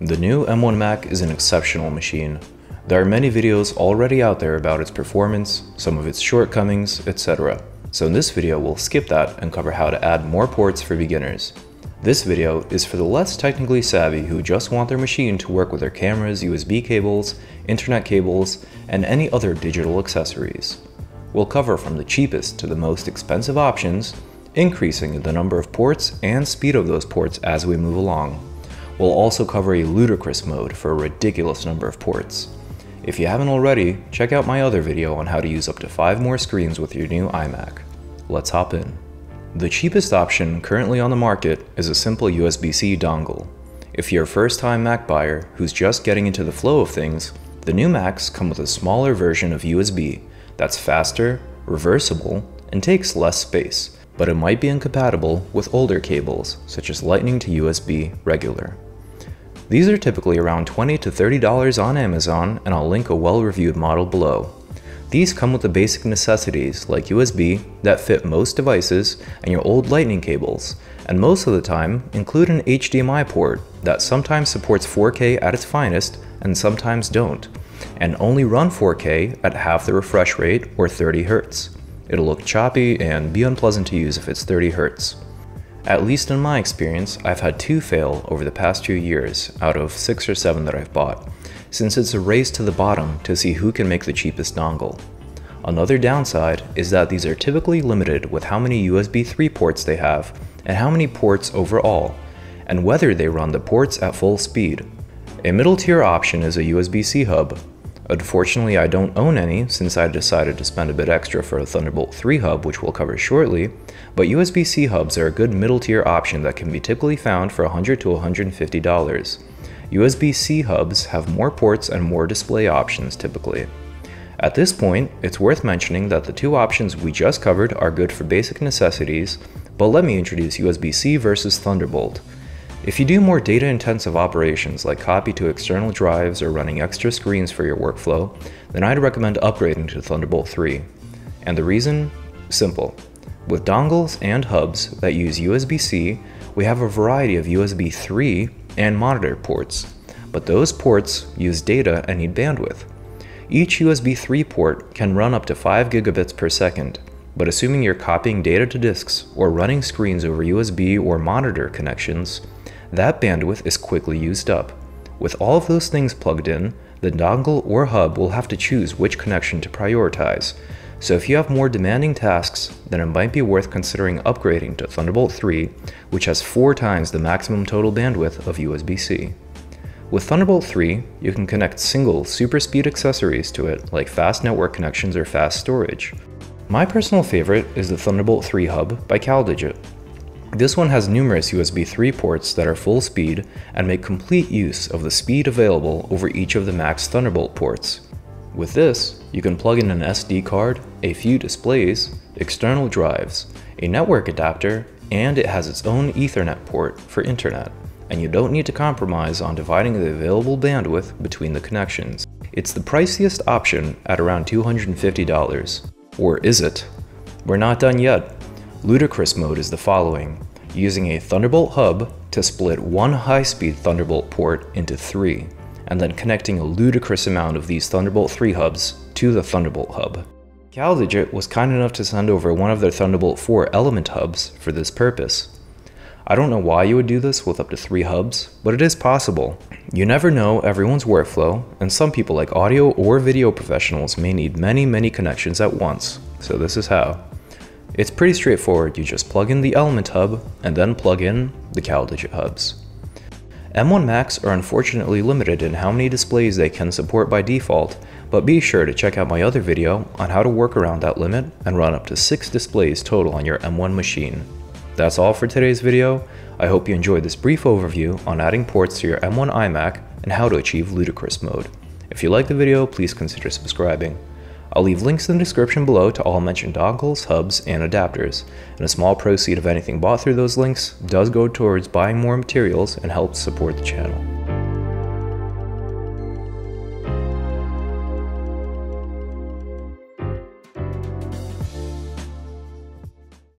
The new M1 iMac is an exceptional machine. There are many videos already out there about its performance, some of its shortcomings, etc. So in this video we'll skip that and cover how to add more ports for beginners. This video is for the less technically savvy who just want their machine to work with their cameras, USB cables, internet cables, and any other digital accessories. We'll cover from the cheapest to the most expensive options, increasing the number of ports and speed of those ports as we move along. We'll also cover a ludicrous mode for a ridiculous number of ports. If you haven't already, check out my other video on how to use up to 5 more screens with your new iMac. Let's hop in. The cheapest option currently on the market is a simple USB-C dongle. If you're a first-time Mac buyer who's just getting into the flow of things, the new Macs come with a smaller version of USB that's faster, reversible, and takes less space, but it might be incompatible with older cables, such as Lightning to USB regular. These are typically around 20 to $30 on Amazon and I'll link a well-reviewed model below. These come with the basic necessities like USB that fit most devices and your old lightning cables, and most of the time include an HDMI port that sometimes supports 4K at its finest and sometimes don't, and only run 4K at half the refresh rate or 30 Hz. It'll look choppy and be unpleasant to use if it's 30 Hz. At least in my experience, I've had two fail over the past few years out of six or seven that I've bought, since it's a race to the bottom to see who can make the cheapest dongle. Another downside is that these are typically limited with how many USB 3 ports they have and how many ports overall, and whether they run the ports at full speed. A middle tier option is a USB-C hub, Unfortunately, I don't own any since I decided to spend a bit extra for a Thunderbolt 3 hub, which we'll cover shortly, but USB-C hubs are a good middle tier option that can be typically found for 100 to $150. USB-C hubs have more ports and more display options typically. At this point, it's worth mentioning that the two options we just covered are good for basic necessities, but let me introduce USB-C versus Thunderbolt. If you do more data-intensive operations like copy to external drives or running extra screens for your workflow, then I'd recommend upgrading to Thunderbolt 3. And the reason? Simple. With dongles and hubs that use USB-C, we have a variety of USB 3 and monitor ports, but those ports use data and need bandwidth. Each USB 3 port can run up to 5 gigabits per second, but assuming you're copying data to disks or running screens over USB or monitor connections, that bandwidth is quickly used up. With all of those things plugged in, the dongle or hub will have to choose which connection to prioritize. So if you have more demanding tasks, then it might be worth considering upgrading to Thunderbolt 3, which has 4 times the maximum total bandwidth of USB-C. With Thunderbolt 3, you can connect single super speed accessories to it like fast network connections or fast storage. My personal favorite is the Thunderbolt 3 hub by CalDigit. This one has numerous USB 3 ports that are full speed and make complete use of the speed available over each of the Mac's Thunderbolt ports. With this, you can plug in an SD card, a few displays, external drives, a network adapter, and it has its own Ethernet port for internet, and you don't need to compromise on dividing the available bandwidth between the connections. It's the priciest option at around $250. Or is it? We're not done yet. Ludicrous mode is the following, using a Thunderbolt hub to split one high-speed Thunderbolt port into three, and then connecting a ludicrous amount of these Thunderbolt 3 hubs to the Thunderbolt hub. CalDigit was kind enough to send over one of their Thunderbolt 4 element hubs for this purpose. I don't know why you would do this with up to three hubs, but it is possible. You never know everyone's workflow, and some people like audio or video professionals may need many, many connections at once, so this is how. It's pretty straightforward, you just plug in the Element hub and then plug in the CalDigit hubs. M1 Macs are unfortunately limited in how many displays they can support by default, but be sure to check out my other video on how to work around that limit and run up to 6 displays total on your M1 machine. That's all for today's video. I hope you enjoyed this brief overview on adding ports to your M1 iMac and how to achieve ludicrous mode. If you liked the video, please consider subscribing. I'll leave links in the description below to all mentioned dongles, hubs, and adapters, and a small proceed of anything bought through those links does go towards buying more materials and helps support the channel.